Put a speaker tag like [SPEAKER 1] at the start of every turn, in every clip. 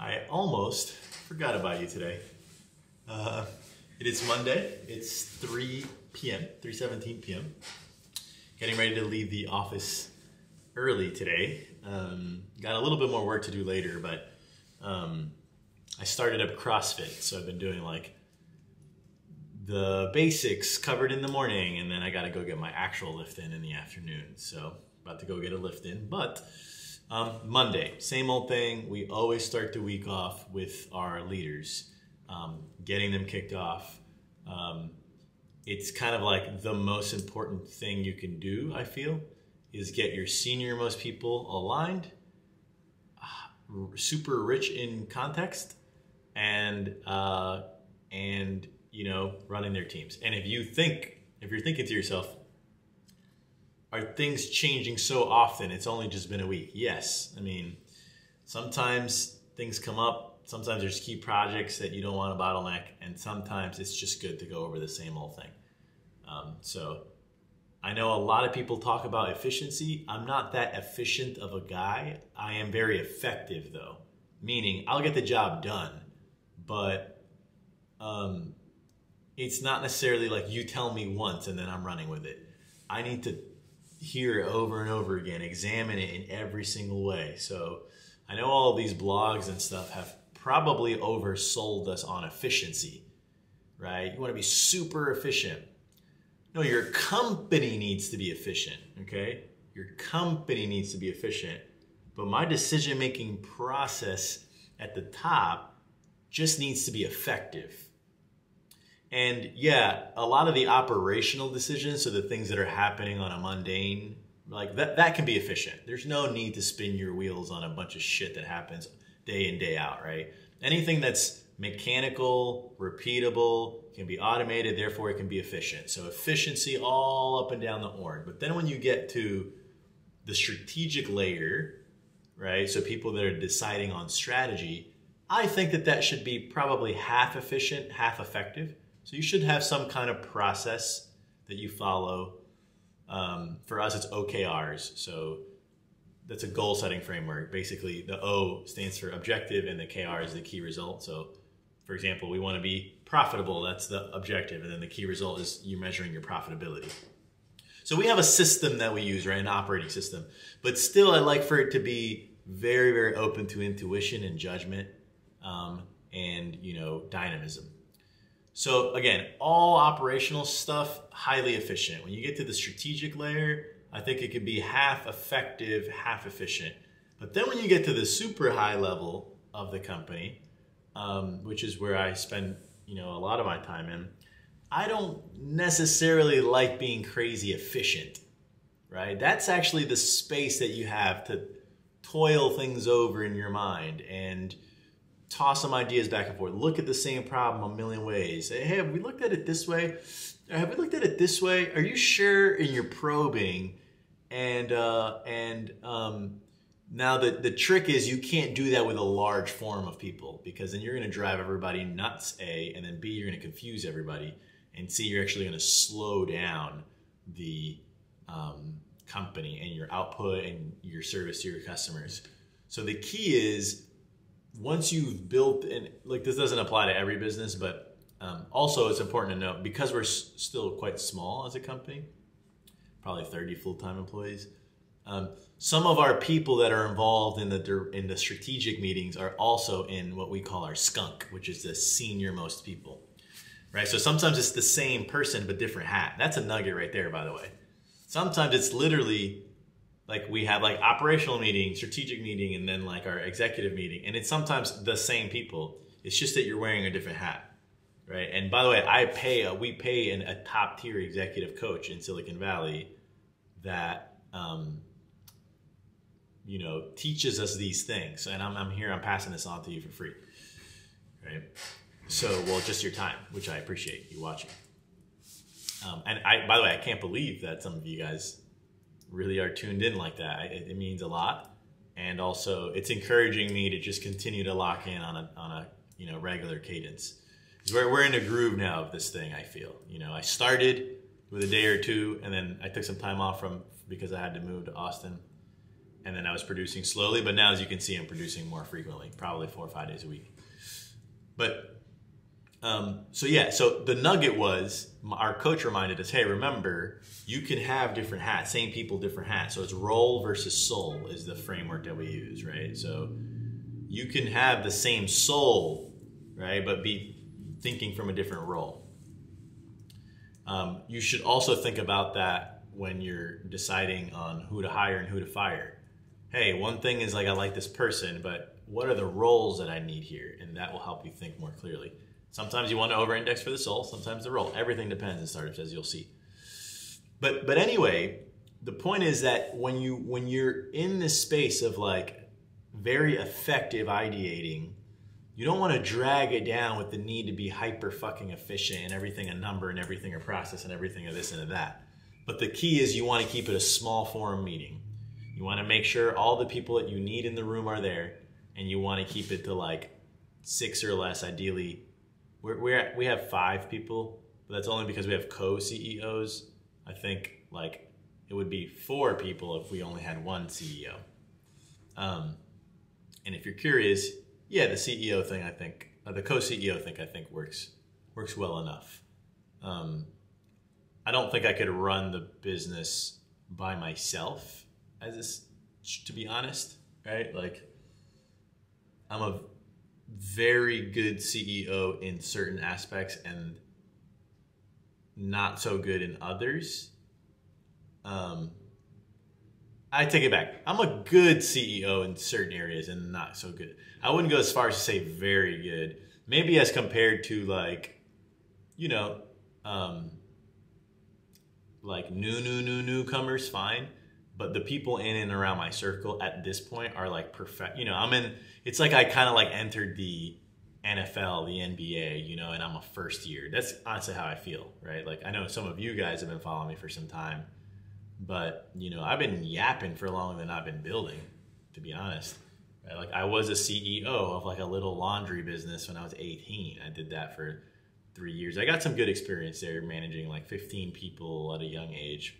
[SPEAKER 1] I almost forgot about you today. Uh, it is Monday. It's 3 p.m., 3.17 p.m. Getting ready to leave the office early today. Um, got a little bit more work to do later, but um, I started up CrossFit. So I've been doing like the basics covered in the morning, and then I got to go get my actual lift in in the afternoon. So about to go get a lift in, but um, Monday, same old thing. We always start the week off with our leaders, um, getting them kicked off. Um, it's kind of like the most important thing you can do, I feel, is get your senior most people aligned, uh, super rich in context, and uh, and you know running their teams. And if you think, if you're thinking to yourself, are things changing so often? It's only just been a week. Yes. I mean, sometimes things come up. Sometimes there's key projects that you don't want to bottleneck, and sometimes it's just good to go over the same old thing. Um, so I know a lot of people talk about efficiency. I'm not that efficient of a guy. I am very effective, though, meaning I'll get the job done, but um, it's not necessarily like you tell me once and then I'm running with it. I need to hear it over and over again, examine it in every single way. So I know all these blogs and stuff have probably oversold us on efficiency, right? You want to be super efficient. No, your company needs to be efficient, okay? Your company needs to be efficient. But my decision making process at the top just needs to be effective. And yeah, a lot of the operational decisions, so the things that are happening on a mundane, like that, that can be efficient. There's no need to spin your wheels on a bunch of shit that happens day in, day out, right? Anything that's mechanical, repeatable, can be automated, therefore it can be efficient. So efficiency all up and down the org. But then when you get to the strategic layer, right? So people that are deciding on strategy, I think that that should be probably half efficient, half effective. So you should have some kind of process that you follow. Um, for us, it's OKRs. So that's a goal setting framework. Basically, the O stands for objective and the KR is the key result. So, for example, we want to be profitable. That's the objective. And then the key result is you're measuring your profitability. So we have a system that we use, right? An operating system. But still, I like for it to be very, very open to intuition and judgment um, and, you know, dynamism. So again, all operational stuff, highly efficient. When you get to the strategic layer, I think it could be half effective, half efficient. But then when you get to the super high level of the company, um, which is where I spend you know a lot of my time in, I don't necessarily like being crazy efficient, right? That's actually the space that you have to toil things over in your mind and toss some ideas back and forth. Look at the same problem a million ways. Hey, have we looked at it this way? Have we looked at it this way? Are you sure in your probing? And uh, and um, now the the trick is you can't do that with a large forum of people because then you're going to drive everybody nuts. A and then B you're going to confuse everybody, and C you're actually going to slow down the um, company and your output and your service to your customers. So the key is once you've built and like this doesn't apply to every business but um, also it's important to note because we're s- still quite small as a company probably 30 full-time employees um, some of our people that are involved in the in the strategic meetings are also in what we call our skunk which is the senior most people right? So sometimes it's the same person but different hat. That's a nugget right there by the way. Sometimes it's literally like we have like operational meeting, strategic meeting, and then like our executive meeting, and it's sometimes the same people. It's just that you're wearing a different hat, right? And by the way, I pay a, we pay an, a top tier executive coach in Silicon Valley that um, you know teaches us these things, and I'm, I'm here. I'm passing this on to you for free, right? So, well, just your time, which I appreciate you watching. Um, and I, by the way, I can't believe that some of you guys really are tuned in like that. It, it, means a lot, and also it's encouraging me to just continue to lock in on a on a you know regular cadence. Because we're we're in a groove now of this thing. I feel you know I started with a day or two, and then I took some time off from because I had to move to Austin, and then I was producing slowly. But now, as you can see, I'm producing more frequently, probably four or five days a week. But um, so yeah, so the nugget was our coach reminded us, hey, remember you can have different hats, same people, different hats. So it's role versus soul is the framework that we use, right? So you can have the same soul, right, but be thinking from a different role. Um, you should also think about that when you're deciding on who to hire and who to fire. Hey, one thing is like I like this person, but what are the roles that I need here? And that will help you think more clearly. Sometimes you want to over-index for the soul, sometimes the role. Everything depends in startups, as you'll see. But but anyway, the point is that when you when you're in this space of like very effective ideating, you don't want to drag it down with the need to be hyper fucking efficient and everything a number and everything a process and everything a this and a that. But the key is you want to keep it a small forum meeting. You want to make sure all the people that you need in the room are there, and you want to keep it to like six or less, ideally we're, we're we have five people, but that's only because we have co-CEOs. I think like it would be four people if we only had one CEO. Um, and if you're curious, yeah, the CEO thing I think, uh, the co-CEO thing I think works works well enough. Um, I don't think I could run the business by myself, as to be honest, right? Like, I'm a very good CEO in certain aspects and not so good in others. Um, I take it back. I'm a good CEO in certain areas and not so good. I wouldn't go as far as to say very good. Maybe as compared to like, you know, um, like new, new, new newcomers, fine but the people in and around my circle at this point are like perfect. You know, I'm in. It's like I kind of like entered the NFL, the NBA, you know, and I'm a first year. That's honestly how I feel, right? Like I know some of you guys have been following me for some time, but you know, I've been yapping for longer than I've been building, to be honest. Right? Like I was a CEO of like a little laundry business when I was 18. I did that for three years. I got some good experience there, managing like 15 people at a young age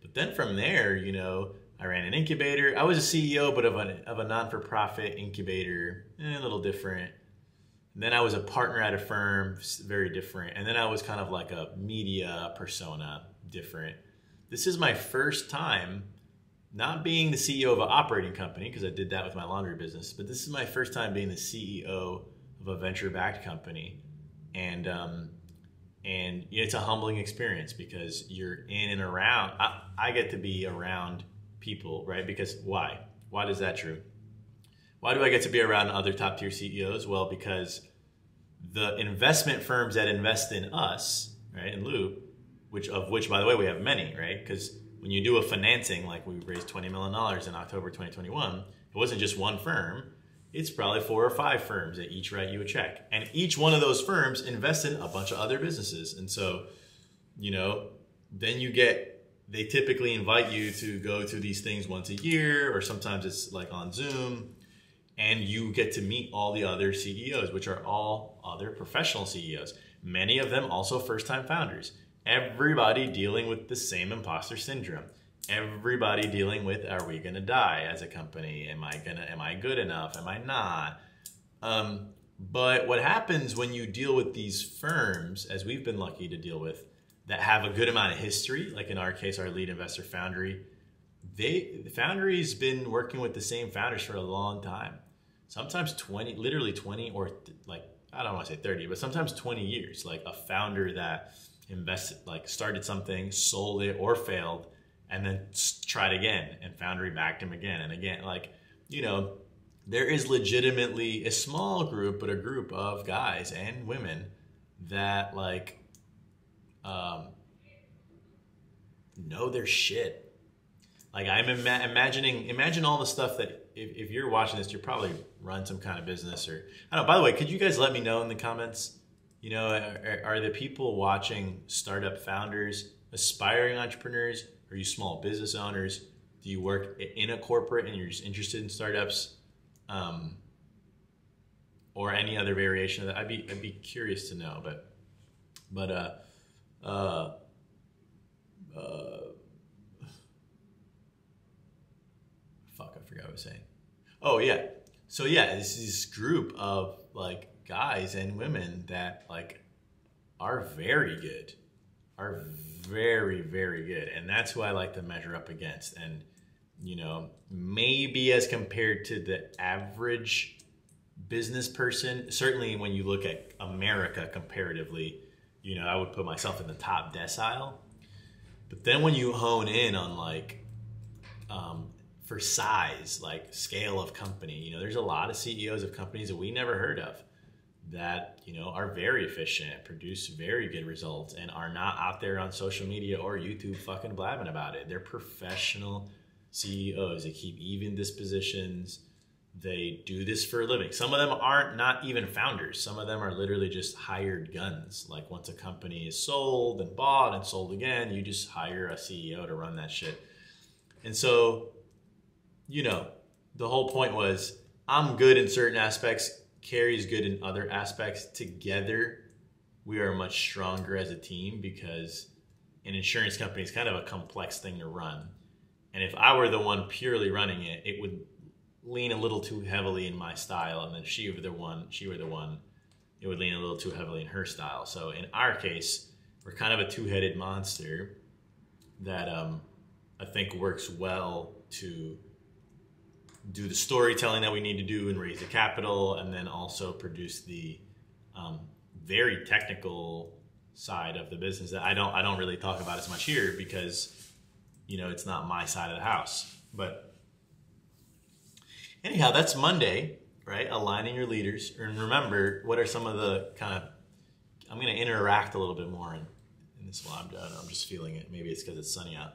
[SPEAKER 1] but then from there, you know, I ran an incubator. I was a CEO, but of a, of a non for profit incubator, eh, a little different. And then I was a partner at a firm, very different. And then I was kind of like a media persona, different. This is my first time not being the CEO of an operating company, because I did that with my laundry business, but this is my first time being the CEO of a venture backed company. And um, and it's a humbling experience because you're in and around I, I, get to be around people right? Because why? Why is that true? Why do i get to be around other top tier ceos well because the investment firms that invest in us right in loop which of which by the way we have many right? Because when you do a financing like we raised 20 million dollars in october 2021 it wasn't just one firm it's probably four or five firms that each write you a check. And each one of those firms invest in a bunch of other businesses. And so, you know, then you get, they typically invite you to go to these things once a year, or sometimes it's like on Zoom, and you get to meet all the other CEOs, which are all other professional CEOs. Many of them also first time founders. Everybody dealing with the same imposter syndrome everybody dealing with are we going to die as a company? Am i going to am i good enough? Am i not? Um, but what happens when you deal with these firms as we've been lucky to deal with that have a good amount of history like in our case our lead investor foundry they the foundry's been working with the same founders for a long time. Sometimes 20 literally 20 or like i don't want to say 30 but sometimes 20 years. Like a founder that invested like started something sold it or failed and then tried again and Foundry backed him again and again. Like, you know, there is legitimately a small group, but a group of guys and women that like um, know their shit. Like I'm ima- imagining, imagine all the stuff that if, if you're watching this, you're probably run some kind of business or I don't know. By the way, could you guys let me know in the comments? You know, are, are the people watching startup founders, aspiring entrepreneurs? Are you small business owners? Do you work in a corporate and you're just interested in startups? Um, or any other variation of that? I'd be I'd be curious to know. But but uh, uh, uh, fuck, I forgot what I was saying. Oh yeah. So yeah, this is this group of like guys and women that like are very good, are very very good, and that's who I like to measure up against. And you know, maybe as compared to the average business person, certainly when you look at America comparatively, you know, I would put myself in the top decile. But then when you hone in on like um, for size, like scale of company, you know, there's a lot of CEOs of companies that we never heard of that you know are very efficient, produce very good results, and are not out there on social media or YouTube fucking blabbing about it. They're professional CEOs. They keep even dispositions. They do this for a living. Some of them aren't not even founders. Some of them are literally just hired guns. Like once a company is sold and bought and sold again, you just hire a CEO to run that shit. And so, you know, the whole point was I'm good in certain aspects, Carey's good in other aspects. Together, we are much stronger as a team because an insurance company is kind of a complex thing to run. And if I were the one purely running it, it would lean a little too heavily in my style, and then she were the one, she were the one, it would lean a little too heavily in her style. So in our case, we're kind of a two-headed monster that um, I think works well to do the storytelling that we need to do and raise the capital, and then also produce the um, very technical side of the business that I don't I don't really talk about as much here because you know it's not my side of the house. But anyhow, that's Monday, right? Aligning your leaders, and remember what are some of the kind of I'm going to interact a little bit more in, in this while I'm. I'm just feeling it. Maybe it's because it's sunny out.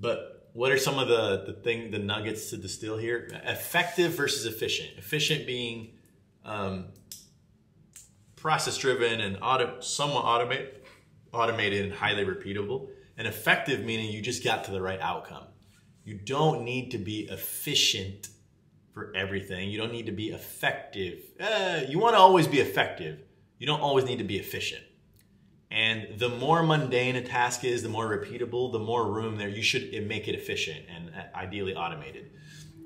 [SPEAKER 1] But what are some of the the thing the nuggets to distill here? Effective versus efficient. Efficient being um, process driven and auto, somewhat automate, automated and highly repeatable. And effective meaning you just got to the right outcome. You don't need to be efficient for everything. You don't need to be effective. Uh, you want to always be effective. You don't always need to be efficient. And the more mundane a task is, the more repeatable, the more room there, you should make it efficient and uh, ideally automated.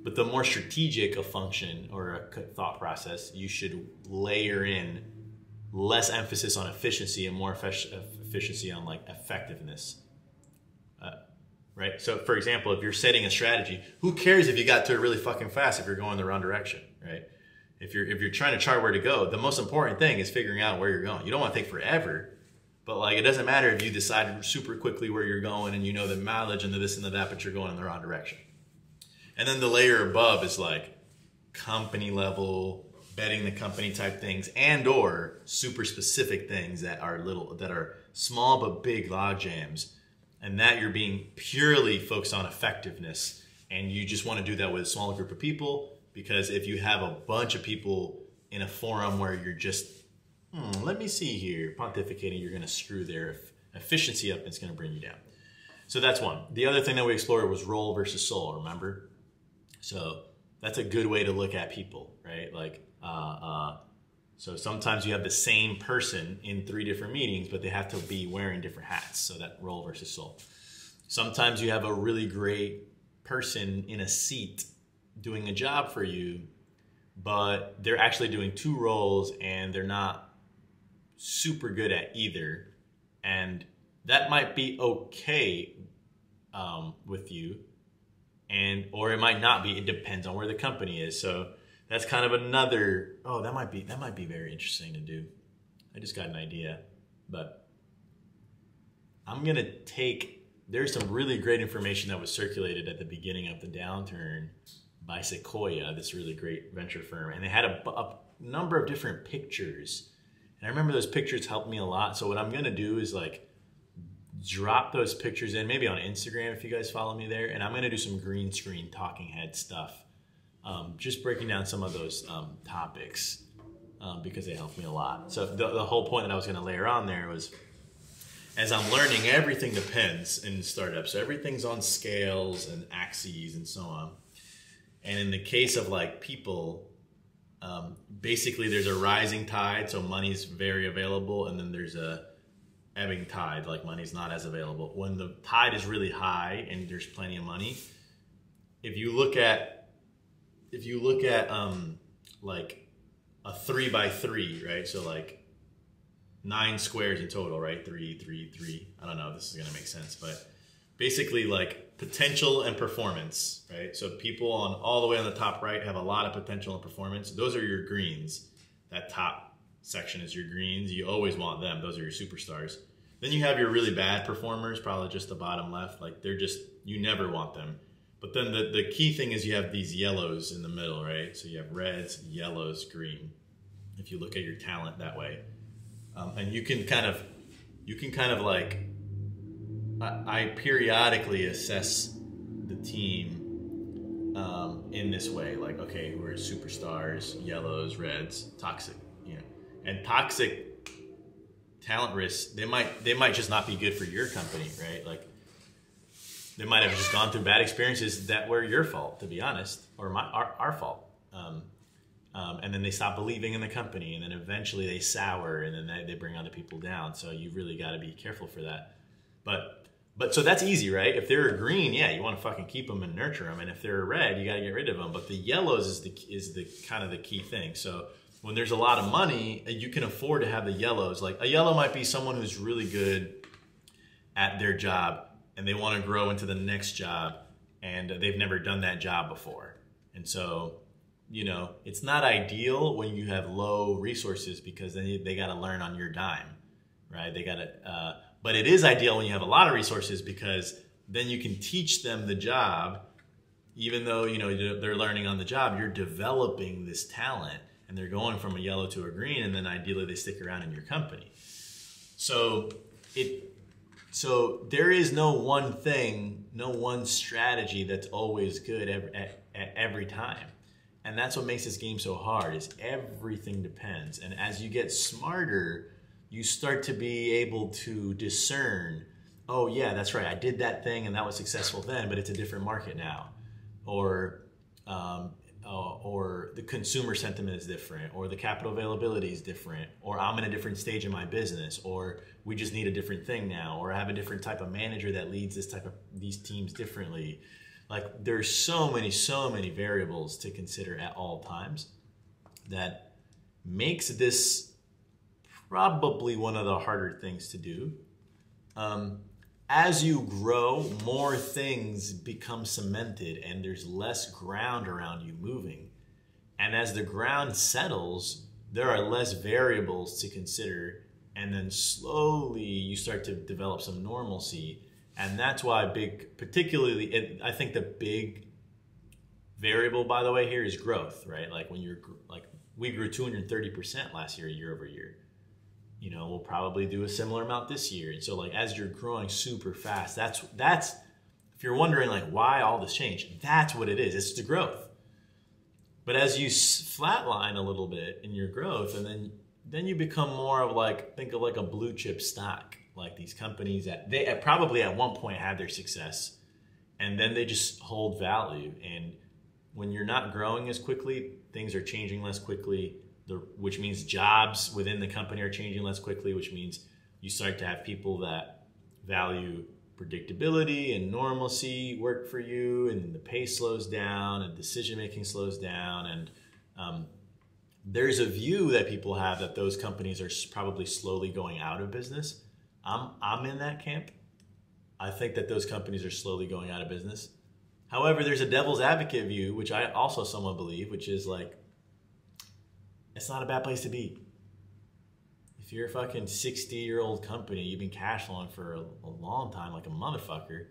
[SPEAKER 1] But the more strategic a function or a thought process, you should layer in less emphasis on efficiency and more efficiency on like effectiveness. Uh, right? So, for example, if you're setting a strategy, who cares if you got to it really fucking fast if you're going the wrong direction, right? If you're if you're trying to chart where to go, the most important thing is figuring out where you're going. You don't want to take forever but like, it doesn't matter if you decide super quickly where you're going and you know the mileage and the this and the that, but you're going in the wrong direction. And then the layer above is like company level, betting the company type things, and or super specific things that are little that are small but big log jams, and that you're being purely focused on effectiveness, and you just want to do that with a small group of people because if you have a bunch of people in a forum where you're just hmm, let me see here, pontificating, you're going to screw their efficiency up and it's going to bring you down. So that's one. The other thing that we explored was role versus soul, remember? So that's a good way to look at people, right? Like, uh, uh, so sometimes you have the same person in three different meetings, but they have to be wearing different hats. So that role versus soul. Sometimes you have a really great person in a seat doing a job for you, but they're actually doing two roles and they're not super good at either, and that might be okay um, with you, and or it might not be. It depends on where the company is. So that's kind of another. Oh, that might be that might be very interesting to do. I just got an idea, but I'm gonna take. There's some really great information that was circulated at the beginning of the downturn by Sequoia, this really great venture firm, and they had a, a number of different pictures and I remember those pictures helped me a lot. So what I'm gonna do is like drop those pictures in, maybe on Instagram if you guys follow me there. And I'm gonna do some green screen talking head stuff. Um, just breaking down some of those um, topics um, because they helped me a lot. So the, the whole point that I was gonna layer on there was as I'm learning, everything depends in startups. So everything's on scales and axes and so on. And in the case of like people, um, basically, there's a rising tide, so money's very available, and then there's a ebbing tide, like money's not as available. When the tide is really high and there's plenty of money, if you look at if you look at um like a three by three, right? So like nine squares in total, right? Three, three, three. I don't know if this is gonna make sense, but basically like potential and performance, right? So people on all the way on the top right have a lot of potential and performance. Those are your greens. That top section is your greens. You always want them. Those are your superstars. Then you have your really bad performers, probably just the bottom left. Like they're just, you never want them. But then the, the key thing is you have these yellows in the middle, right? So you have reds, yellows, green. If you look at your talent that way. Um, and you can kind of, you can kind of like, I, periodically assess the team um, in this way. Like, okay, we're superstars, yellows, reds, toxic, you know. And toxic talent risks, they might, they might just not be good for your company, right? Like, they might have just gone through bad experiences that were your fault, to be honest, or my our, our fault. Um, um, and then they stop believing in the company, and then eventually they sour, and then they, they bring other people down. So you really got to be careful for that. But but so that's easy, right? If they're green, yeah, you want to fucking keep them and nurture them, and if they're red, you got to get rid of them. But the yellows is the is the kind of the key thing. So when there's a lot of money, you can afford to have the yellows. Like a yellow might be someone who's really good at their job and they want to grow into the next job and they've never done that job before. And so, you know, it's not ideal when you have low resources because then they got to learn on your dime, right? They got to, uh, but it is ideal when you have a lot of resources because then you can teach them the job, even though, you know, they're learning on the job, you're developing this talent and they're going from a yellow to a green and then ideally they stick around in your company. So it, so there is no one thing, no one strategy that's always good every, at, at every time. And that's what makes this game so hard is everything depends. And as you get smarter, you start to be able to discern, oh yeah, that's right, I did that thing and that was successful then, but it's a different market now. Or um, uh, or the consumer sentiment is different, or the capital availability is different, or I'm in a different stage in my business, or we just need a different thing now, or I have a different type of manager that leads this type of these teams differently. Like there's so many, so many variables to consider at all times that makes this probably one of the harder things to do. Um, as you grow, more things become cemented and there's less ground around you moving. And as the ground settles, there are less variables to consider. And then slowly you start to develop some normalcy. And that's why big, particularly, I think the big variable, by the way, here is growth, right? Like when you're like, we grew 230% last year, year over year you know, we'll probably do a similar amount this year. And so like as you're growing super fast, that's that's if you're wondering like why all this change, that's what it is. It's the growth. But as you flatline a little bit in your growth, and then then you become more of like think of like a blue chip stock, like these companies that they probably at one point had their success, and then they just hold value. And when you're not growing as quickly, things are changing less quickly the, which means jobs within the company are changing less quickly, which means you start to have people that value predictability and normalcy work for you, and the pace slows down, and decision making slows down, and um, there's a view that people have that those companies are probably slowly going out of business. I'm I'm in that camp. I think that those companies are slowly going out of business. However, there's a devil's advocate view, which I also somewhat believe, which is like it's not a bad place to be. If you're a fucking 60 year old company, you've been cash flowing for a, a long time, like a motherfucker,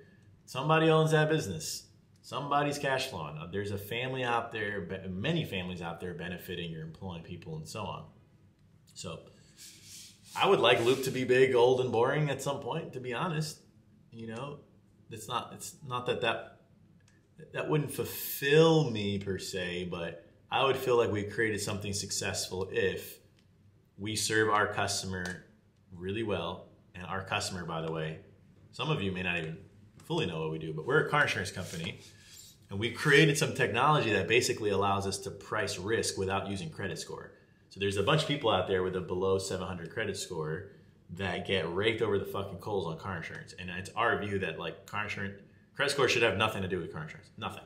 [SPEAKER 1] somebody owns that business. Somebody's cash flowing. Uh, there's a family out there, many families out there benefiting, you're employing people, and so on. So, I would like Loop to be big, old, and boring at some point. To be honest, you know, it's not. It's not that that that wouldn't fulfill me per se, but I would feel like we created something successful if we serve our customer really well. And our customer, by the way, some of you may not even fully know what we do, but we're a car insurance company. And we created some technology that basically allows us to price risk without using credit score. So there's a bunch of people out there with a below 700 credit score that get raked over the fucking coals on car insurance. And it's our view that like car insurance, credit score should have nothing to do with car insurance. Nothing.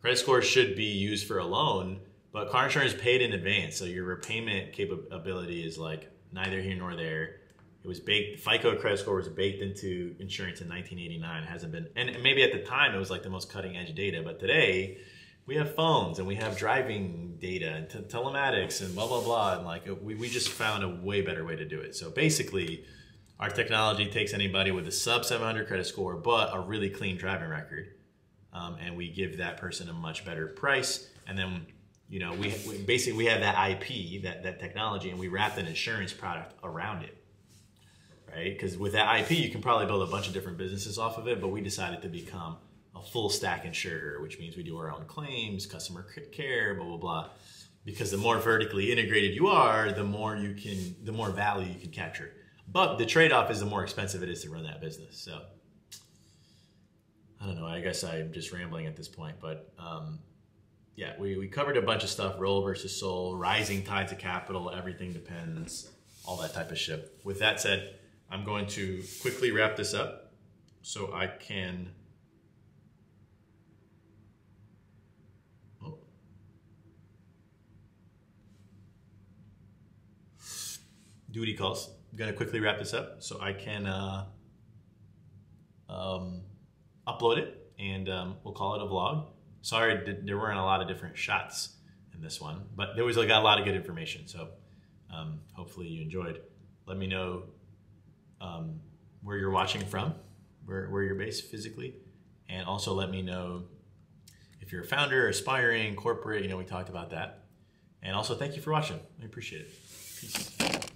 [SPEAKER 1] Credit score should be used for a loan, but car insurance is paid in advance, so your repayment capability is like neither here nor there. It was baked. FICO credit score was baked into insurance in 1989. It hasn't been, and maybe at the time it was like the most cutting edge data, but today we have phones and we have driving data and telematics and blah blah blah, and like we, we just found a way better way to do it. So basically, our technology takes anybody with a sub 700 credit score but a really clean driving record, um, and we give that person a much better price, and then you know we, we basically we have that IP that that technology, and we wrap an insurance product around it right? Because with that IP, you can probably build a bunch of different businesses off of it. But we decided to become a full stack insurer, which means we do our own claims, customer care, blah blah blah. Because the more vertically integrated you are, the more you can, the more value you can capture. But the trade-off is the more expensive it is to run that business. So I don't know. I guess I'm just rambling at this point, but um, yeah, we, we covered a bunch of stuff: role versus soul, rising tides of capital, everything depends, all that type of shit. With that said, I'm going to quickly wrap this up so I can. Oh. Duty calls. I'm going to quickly wrap this up so I can uh, um, upload it and um, we'll call it a vlog. Sorry, there weren't a lot of different shots in this one, but there was like a lot of good information. So um, hopefully you enjoyed. Let me know um, where you're watching from, where, where you're based physically, and also let me know if you're a founder, aspiring, corporate, you know, we talked about that. And also thank you for watching. I appreciate it. Peace.